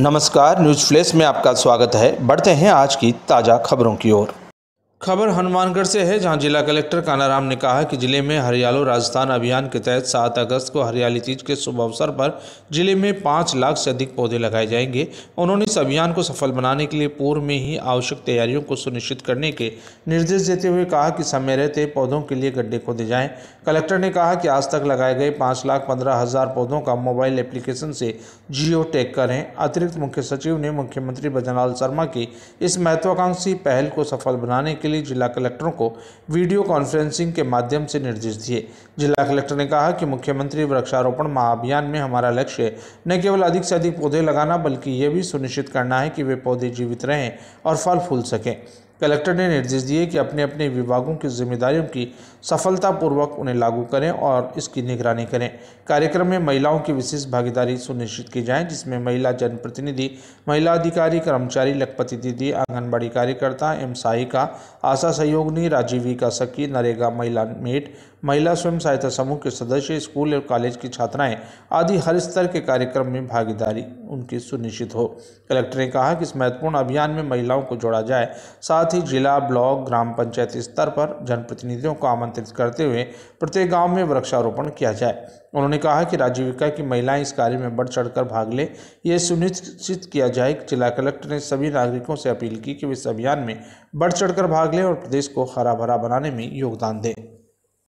नमस्कार, news flash में आपका स्वागत है। बढ़ते हैं आज की ताज़ा खबरों की ओर। खबर हनुमानगढ़ से है, जहाँ जिला कलेक्टर कानाराम ने कहा कि ज़िले में हरियालो राजस्थान अभियान के तहत 7 अगस्त को हरियाली तीज के शुभ अवसर पर ज़िले में पाँच लाख से अधिक पौधे लगाए जाएँगे। उन्होंने इस अभियान को सफल बनाने के लिए पूर्व में ही आवश्यक तैयारियों को सुनिश्चित करने के निर्देश देते हुए कहा कि समय रहते पौधों के लिए गड्ढे खोदे जाएँ। कलेक्टर ने कहा कि आज तक लगाए गए पाँच लाख पंद्रह हज़ार पौधों का मोबाइल एप्लीकेशन से जियो टैग करें। अतिरिक्त मुख्य सचिव ने मुख्यमंत्री भजनलाल शर्मा की इस महत्वाकांक्षी पहल को सफल बनाने के लिए जिला कलेक्टरों को वीडियो कॉन्फ्रेंसिंग के माध्यम से निर्देश दिए। जिला कलेक्टर ने कहा कि मुख्यमंत्री वृक्षारोपण महाअभियान में हमारा लक्ष्य न केवल अधिक से अधिक पौधे लगाना, बल्कि ये भी सुनिश्चित करना है कि वे पौधे जीवित रहें और फल फूल सकें। कलेक्टर ने निर्देश दिए कि अपने अपने विभागों की जिम्मेदारियों की सफलतापूर्वक उन्हें लागू करें और इसकी निगरानी करें। कार्यक्रम में महिलाओं की विशेष भागीदारी सुनिश्चित की जाए, जिसमें महिला जनप्रतिनिधि, महिला अधिकारी, कर्मचारी, लखपति दीदी, आंगनबाड़ी कार्यकर्ता एवं सहायिका, आशा सहयोगनी राजीविका सखी, नरेगा महिला मेट, महिला स्वयं सहायता समूह के सदस्य, स्कूल और कॉलेज की छात्राएँ आदि हर स्तर के कार्यक्रम में भागीदारी उनकी सुनिश्चित हो। कलेक्टर ने कहा कि इस महत्वपूर्ण अभियान में महिलाओं को जोड़ा जाए, साथ ही जिला ब्लॉक, ग्राम पंचायत स्तर पर जनप्रतिनिधियों को आमंत्रित करते हुए प्रत्येक गाँव में वृक्षारोपण किया जाए। उन्होंने कहा कि राजीविका की महिलाएँ इस कार्य में बढ़ चढ़कर भाग लें। यह सुनिश्चित किया जाए कि जिला कलेक्टर ने सभी नागरिकों से अपील की कि वे इस अभियान में बढ़ चढ़कर भाग लें और प्रदेश को हरा भरा बनाने में योगदान दें।